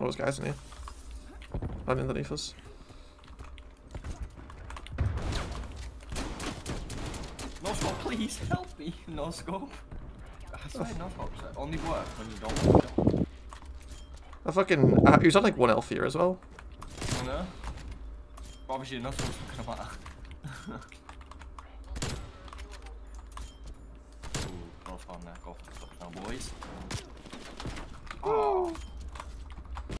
Oh, those guys in here. Right underneath us. No scope, please help me. No scope. I swear no scopes only work when you don't want them. I fucking. Uh, he was on like one elf here as well. I know. But obviously no scopes not supposed to matter. Ooh, go on there. Go for the now, boys.